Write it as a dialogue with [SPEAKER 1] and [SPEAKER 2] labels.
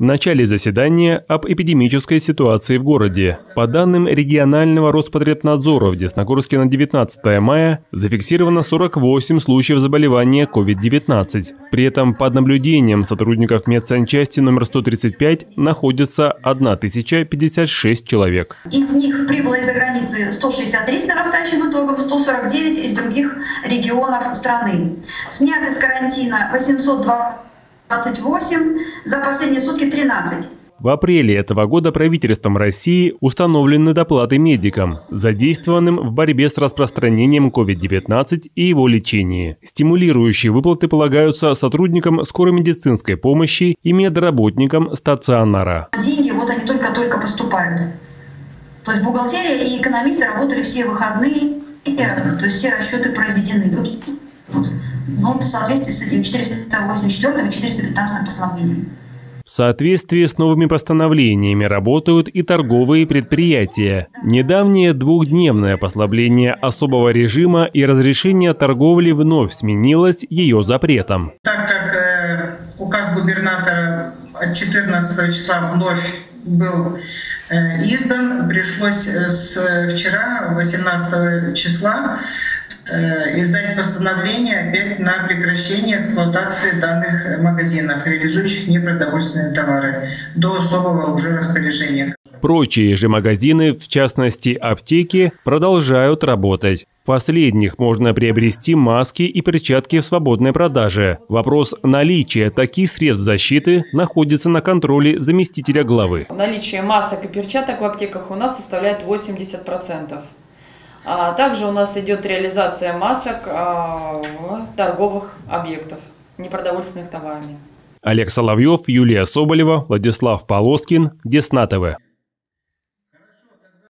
[SPEAKER 1] В начале заседания об эпидемической ситуации в городе. По данным регионального Роспотребнадзора в Десногорске на 19 мая зафиксировано 48 случаев заболевания COVID-19. При этом под наблюдением сотрудников медсанчасти номер 135 находится 1056 человек.
[SPEAKER 2] Из них прибыло из-за границы 163 с нарастающим итогом, 149 из других регионов страны. Снят из карантина 802 28, за последние сутки 13.
[SPEAKER 1] В апреле этого года правительством России установлены доплаты медикам, задействованным в борьбе с распространением COVID-19 и его лечении. Стимулирующие выплаты полагаются сотрудникам скорой медицинской помощи и медработникам стационара.
[SPEAKER 2] Деньги вот они только-только поступают. То есть бухгалтерия и экономисты работали все выходные, то есть все расчеты произведены но в соответствии с этим 484 и 415 постановлением.
[SPEAKER 1] В соответствии с новыми постановлениями работают и торговые предприятия. Недавнее двухдневное послабление особого режима и разрешение торговли вновь сменилось ее запретом.
[SPEAKER 3] Так как э, указ губернатора от 14 числа вновь был э, издан, пришлось э, с вчера, 18 числа, Э, издать постановление опять на прекращение эксплуатации данных магазинов, реализующих непродовольственные товары, до особого уже распоряжения.
[SPEAKER 1] Прочие же магазины, в частности аптеки, продолжают работать. В последних можно приобрести маски и перчатки в свободной продаже. Вопрос наличия таких средств защиты находится на контроле заместителя главы.
[SPEAKER 4] Наличие масок и перчаток в аптеках у нас составляет 80%. А также у нас идет реализация масок а, в торговых объектов, непродовольственных товарами.
[SPEAKER 1] Олег Соловьев, Юлия Соболева, Владислав Полоскин, Десна ТВ.